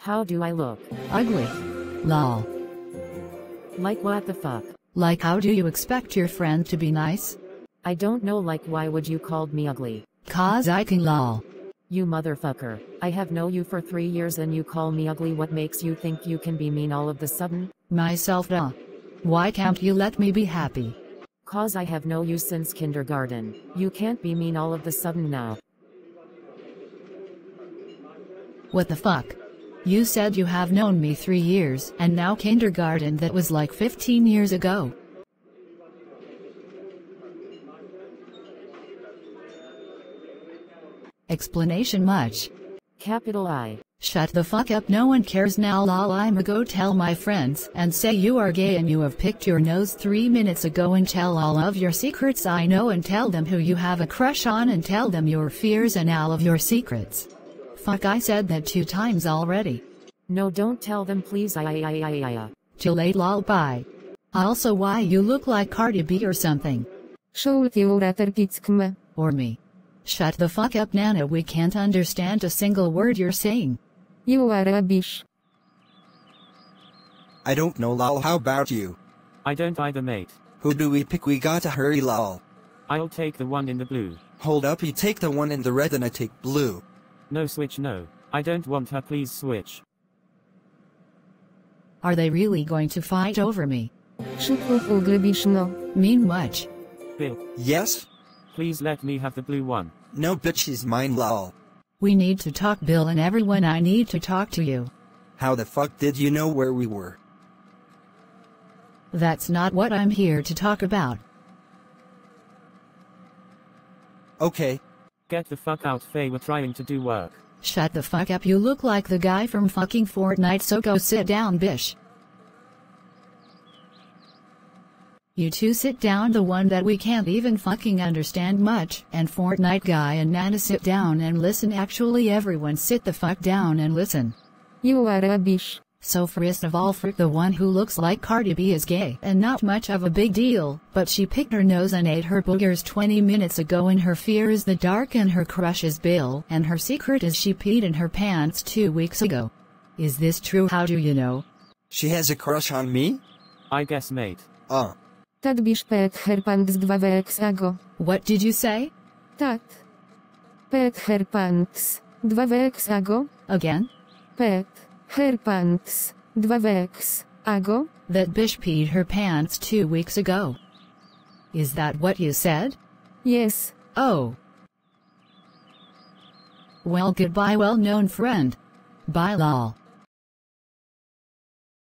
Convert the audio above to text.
How do I look? Ugly. Lol. Like what the fuck? Like how do you expect your friend to be nice? I don't know like why would you called me ugly? Cause I can lol. You motherfucker. I have know you for three years and you call me ugly what makes you think you can be mean all of the sudden? Myself duh. Why can't you let me be happy? Cause I have know you since kindergarten. You can't be mean all of the sudden now. What the fuck? You said you have known me three years and now kindergarten that was like 15 years ago. Explanation much. Capital I. Shut the fuck up no one cares now lol I'ma go tell my friends and say you are gay and you have picked your nose 3 minutes ago and tell all of your secrets I know and tell them who you have a crush on and tell them your fears and all of your secrets. Fuck I said that two times already. No don't tell them please I I I I I. Too late lol bye. Also why you look like Cardi B or something. Or me. Shut the fuck up Nana we can't understand a single word you're saying. You are a bitch. I don't know lol how about you? I don't either mate. Who do we pick we gotta hurry lol. I'll take the one in the blue. Hold up you take the one in the red and I take blue. No switch no. I don't want her please switch. Are they really going to fight over me? Mean much. Bill, Yes? please let me have the blue one. No bitch is mine lol. We need to talk Bill and everyone I need to talk to you. How the fuck did you know where we were? That's not what I'm here to talk about. Okay. Get the fuck out Faye we're trying to do work. Shut the fuck up you look like the guy from fucking Fortnite so go sit down bish. You two sit down the one that we can't even fucking understand much and Fortnite guy and Nana sit down and listen actually everyone sit the fuck down and listen. You are a bitch. So first of all Frick the one who looks like Cardi B is gay and not much of a big deal, but she picked her nose and ate her boogers 20 minutes ago and her fear is the dark and her crush is Bill and her secret is she peed in her pants two weeks ago. Is this true how do you know? She has a crush on me? I guess mate. Uh. Tat bisz pet herpants 2 ago. What did you say? Tat. Pet herpants 2 ago. Again? Pet herpants 2 ago. That Bish peed her pants two weeks ago. Is that what you said? Yes. Oh. Well goodbye well known friend. Bye lol.